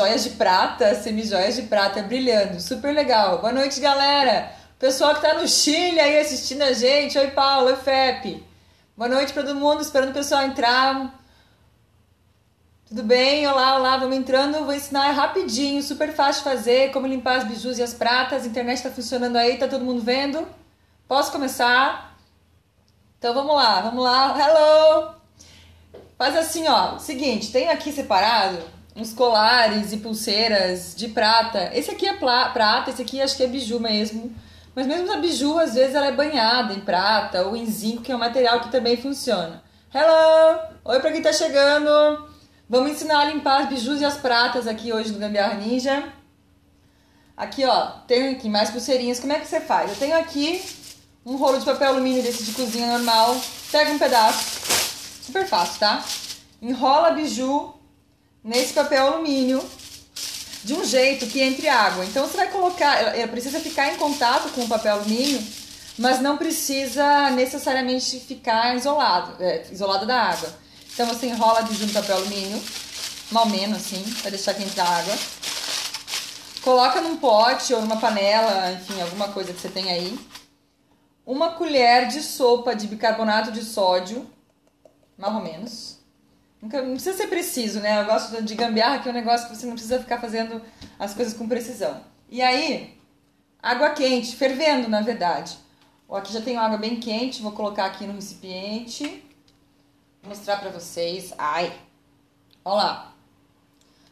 joias de prata, semi-joias de prata brilhando. Super legal. Boa noite, galera. Pessoal que tá no Chile aí assistindo a gente. Oi, Paulo. Oi, Fepe. Boa noite para todo mundo. Esperando o pessoal entrar. Tudo bem? Olá, olá. Vamos entrando. Vou ensinar rapidinho, super fácil de fazer, como limpar as bijus e as pratas. A internet tá funcionando aí, tá todo mundo vendo? Posso começar? Então vamos lá, vamos lá. Hello! Faz assim, ó. Seguinte, tem aqui separado uns colares e pulseiras de prata. Esse aqui é prata, esse aqui acho que é biju mesmo. Mas mesmo a biju, às vezes ela é banhada em prata ou em zinco, que é um material que também funciona. Hello! Oi pra quem tá chegando! Vamos ensinar a limpar as bijus e as pratas aqui hoje no Gambiarra Ninja. Aqui, ó, tenho aqui mais pulseirinhas. Como é que você faz? Eu tenho aqui um rolo de papel alumínio desse de cozinha normal. Pega um pedaço. Super fácil, tá? Enrola a biju nesse papel alumínio de um jeito que entre água. Então você vai colocar, ela precisa ficar em contato com o papel alumínio, mas não precisa necessariamente ficar isolado, é, da água. Então você enrola de junto papel alumínio, mal menos assim, para deixar que a água. Coloca num pote ou numa panela, enfim, alguma coisa que você tem aí. Uma colher de sopa de bicarbonato de sódio, mais ou menos não precisa ser preciso, né? Eu gosto de gambiarra, que é um negócio que você não precisa ficar fazendo as coisas com precisão. E aí, água quente, fervendo, na verdade. Ó, aqui já tenho água bem quente, vou colocar aqui no recipiente. Vou mostrar pra vocês. Ai! Ó lá.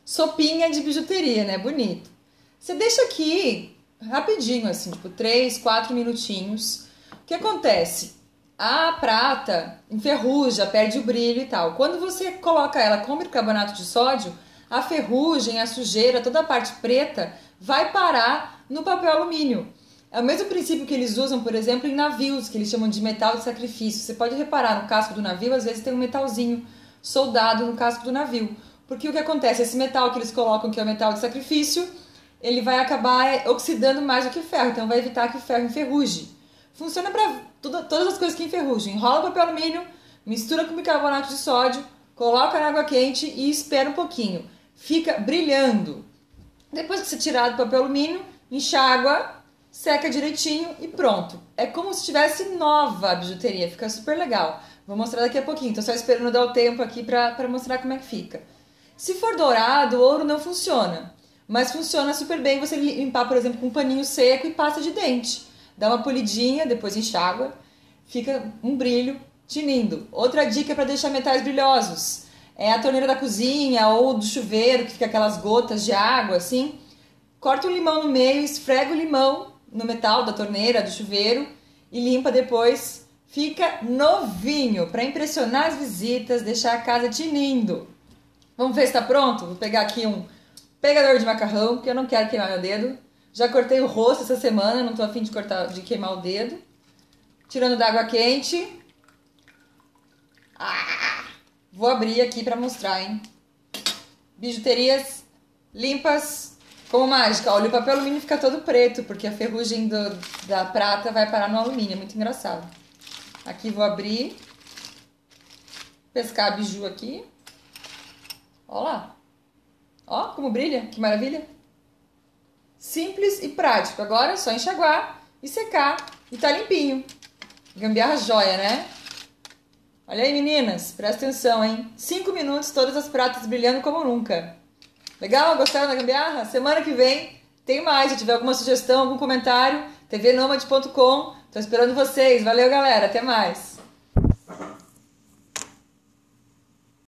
Sopinha de bijuteria, né? Bonito. Você deixa aqui rapidinho, assim, tipo 3, 4 minutinhos. O que acontece? A prata enferruja, perde o brilho e tal. Quando você coloca ela com bicarbonato de sódio, a ferrugem, a sujeira, toda a parte preta vai parar no papel alumínio. É o mesmo princípio que eles usam, por exemplo, em navios, que eles chamam de metal de sacrifício. Você pode reparar no casco do navio, às vezes tem um metalzinho soldado no casco do navio. Porque o que acontece? Esse metal que eles colocam, que é o metal de sacrifício, ele vai acabar oxidando mais do que o ferro, então vai evitar que o ferro enferruje. Funciona para todas as coisas que enferrujam. Enrola o papel alumínio, mistura com bicarbonato de sódio, coloca na água quente e espera um pouquinho. Fica brilhando. Depois que você tirar do papel alumínio, enxágua, seca direitinho e pronto. É como se tivesse nova a bijuteria, fica super legal. Vou mostrar daqui a pouquinho, tô só esperando dar o tempo aqui para mostrar como é que fica. Se for dourado, o ouro não funciona. Mas funciona super bem você limpar, por exemplo, com um paninho seco e pasta de dente dá uma polidinha, depois enxágua, fica um brilho tinindo. Outra dica para deixar metais brilhosos é a torneira da cozinha ou do chuveiro, que fica aquelas gotas de água assim. Corta o limão no meio, esfrega o limão no metal da torneira, do chuveiro e limpa depois. Fica novinho para impressionar as visitas, deixar a casa tinindo. Vamos ver se está pronto? Vou pegar aqui um pegador de macarrão, porque eu não quero queimar meu dedo. Já cortei o rosto essa semana, não tô afim de cortar, de queimar o dedo. Tirando da água quente. Ah, vou abrir aqui para mostrar, hein? Bijuterias limpas como mágica. Olha, o papel alumínio fica todo preto, porque a ferrugem do, da prata vai parar no alumínio. É muito engraçado. Aqui vou abrir. Pescar a biju aqui. Olha lá. Ó, como brilha. Que maravilha. Simples e prático. Agora é só enxaguar e secar e tá limpinho. Gambiarra joia, né? Olha aí, meninas, presta atenção, hein? Cinco minutos, todas as pratas brilhando como nunca. Legal? Gostaram da gambiarra? Semana que vem tem mais. Se tiver alguma sugestão, algum comentário, tvnomad.com. Tô esperando vocês. Valeu, galera. Até mais.